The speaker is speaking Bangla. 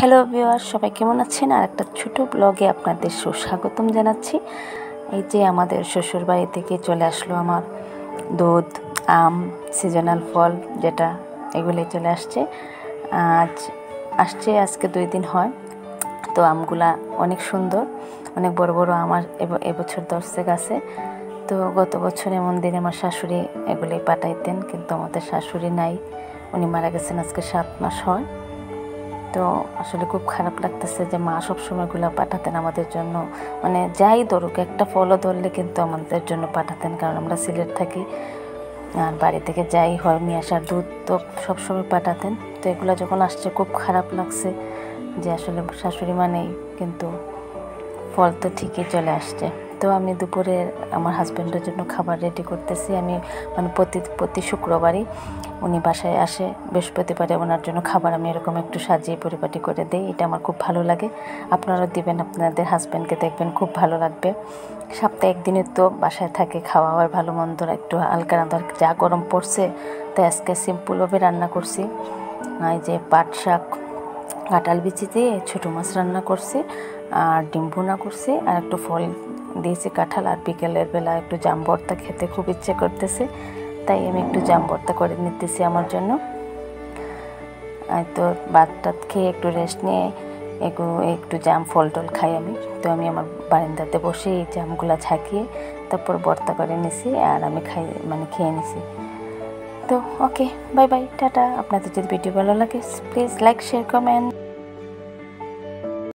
হ্যালো ভিওয়ার সবাই কেমন আছেন? আর একটা ছোটো ব্লগে আপনাদের সুস্বাগতম জানাচ্ছি। এই যে আমাদের শ্বশুর বাড়ি থেকে চলে আসলো আমার দুধ, আম সিজনাল ফল যেটা এগুলোই চলে আসছে। আজ আসছে, আজকে দুই দিন হয়। তো আমগুলা অনেক সুন্দর, অনেক বড় বড় আমার এবছর দর্শক আছে। তো গত বছর এমন দিন আমার শাশুড়ি এগুলোই পাঠাইতেন, কিন্তু আমাদের শাশুড়ি নাই। উনি মারা গেছেন আজকে সাত মাস হয়। তো আসলে খুব খারাপ লাগতেছে যে মা সবসময়গুলো পাঠাতেন আমাদের জন্য। মানে যাই ধরুক, একটা ফলও ধরলে কিন্তু আমাদের জন্য পাঠাতেন, কারণ আমরা সিলেট থাকি। আর বাড়ি থেকে যাই হয়, নিয়ে আসার দুধ তো সবসময় পাঠাতেন। তো এগুলো যখন আসছে, খুব খারাপ লাগছে যে আসলে শাশুড়ি মানেই কিন্তু ফল তো ঠিকই চলে আসছে। তো আমি দুপুরে আমার হাজব্যান্ডের জন্য খাবার রেডি করতেছি। আমি মানে প্রতি প্রতি শুক্রবারই উনি বাসায় আসে, বৃহস্পতিবারে ওনার জন্য খাবার আমি এরকম একটু সাজিয়ে পরিপাটি করে দিই, এটা আমার খুব ভালো লাগে। আপনারা দিবেন, আপনাদের হাজব্যান্ডকে দেখবেন খুব ভালো লাগবে। সপ্তাহে একদিনের তো বাসায় থাকে, খাওয়া হয়, ভালো মন্দ, একটু হালকা রান্না যা গরম পড়ছে, তাই আজকে সিম্পলভাবে রান্না করছি। এই যে পাট শাক কাঁঠাল বিচি দিয়ে ছোটো মাছ রান্না করছি, আর ডিম ভুনা করছি, আর একটু ফল দিয়েছি কাঁঠাল, আর বিকেলের বেলা একটু জাম ভর্তা খেতে খুব ইচ্ছে করতেছে, তাই আমি একটু জাম ভর্তা করে নিতেছি আমার জন্য। আর তো ভাত টাত খেয়ে একটু রেস্ট নিয়ে একটু একটু জাম ফল টল খাই আমি। তো আমি আমার বারান্দাতে বসে এই জামগুলো ঝাঁকিয়ে তারপর ভর্তা করে নিছি, আর আমি খাই মানে খেয়ে নিছি। তো ওকে বাই বাই টাটা। আপনাদের যদি ভিডিও ভালো লাগে প্লিজ লাইক শেয়ার কমেন্ট